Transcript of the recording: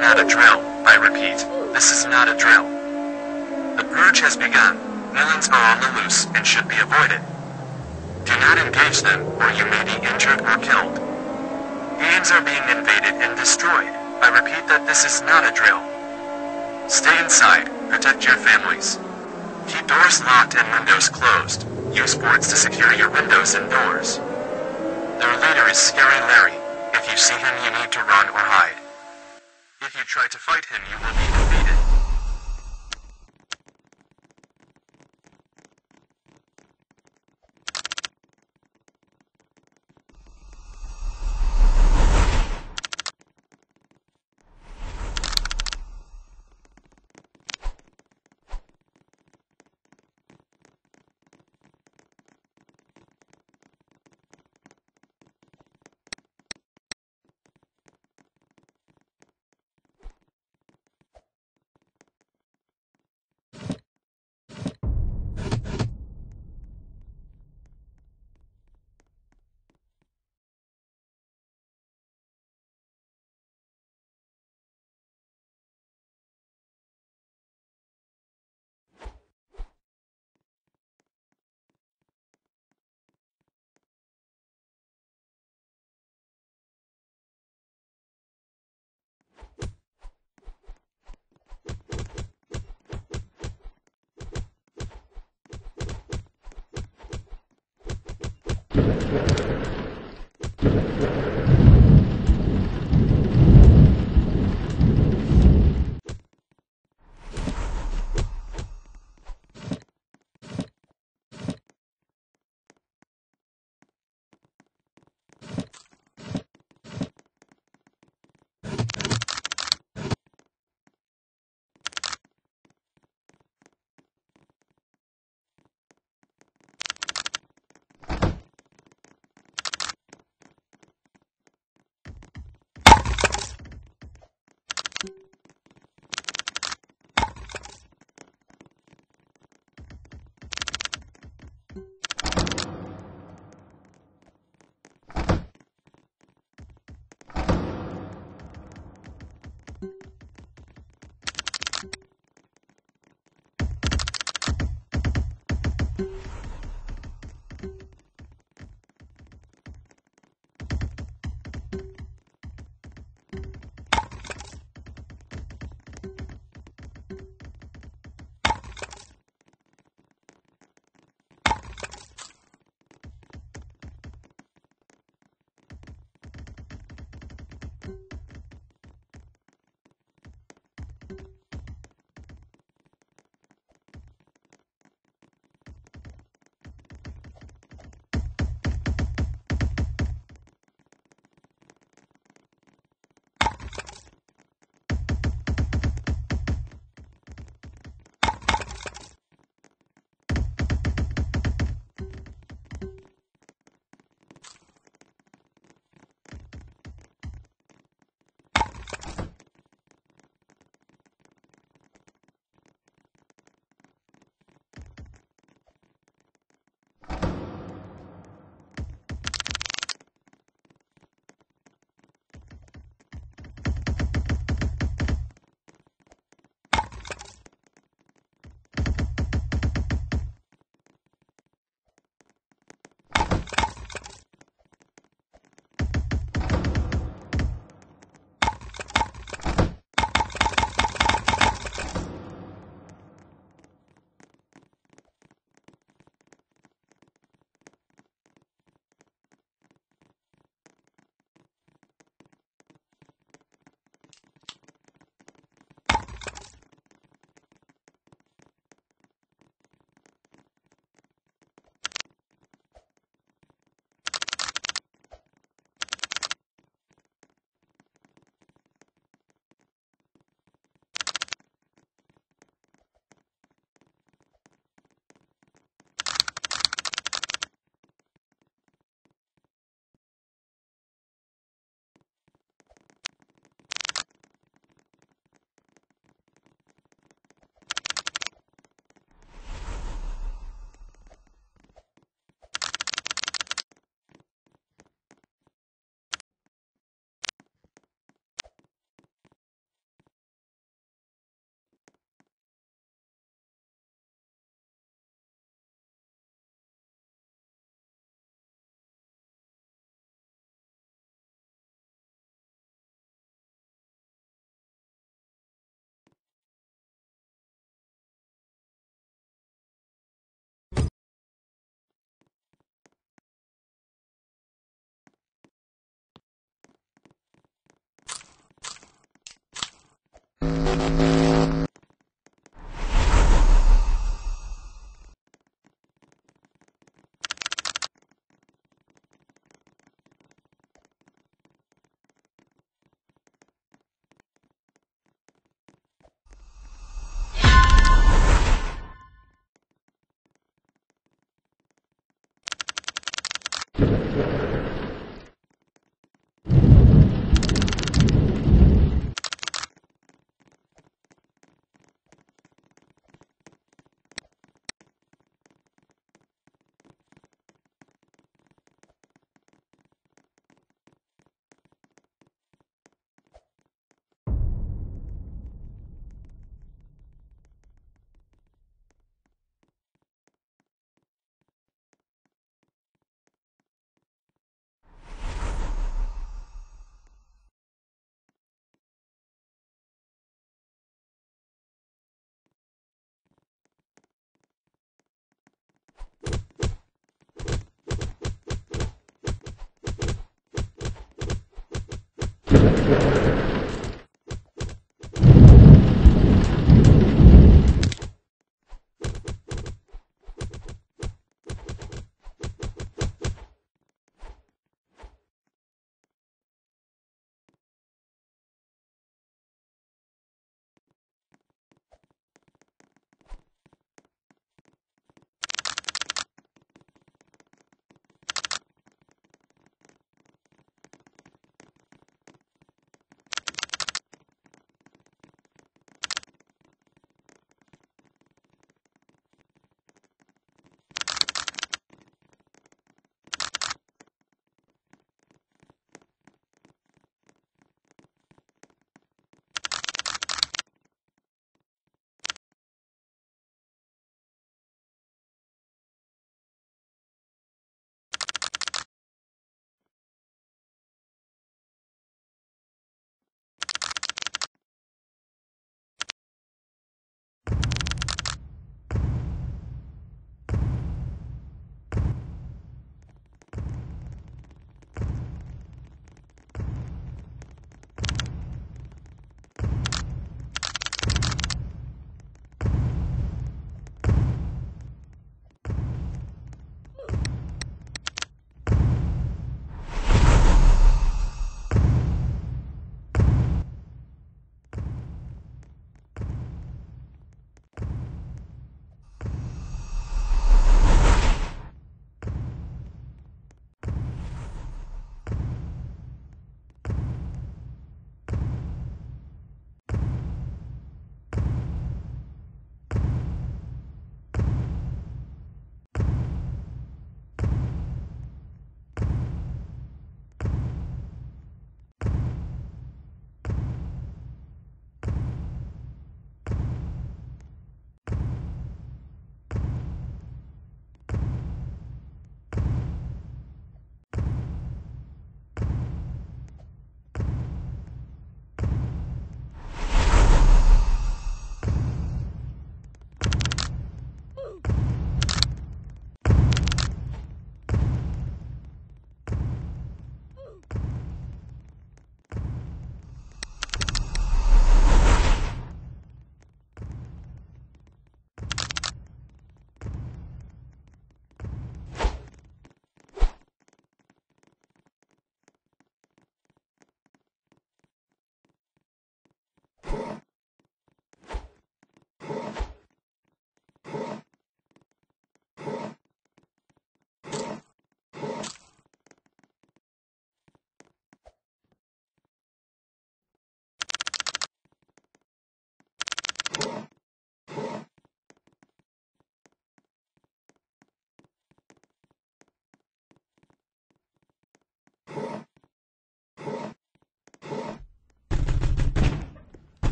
Not a drill. I repeat, this is not a drill. The purge has begun. Villains are on the loose and should be avoided. Do not engage them, or you may be injured or killed. Games are being invaded and destroyed. I repeat that this is not a drill. Stay inside, protect your families. Keep doors locked and windows closed. Use boards to secure your windows and doors. Their leader is Scary Larry. If you see him, you need to run or hide. If you try to fight him, you will be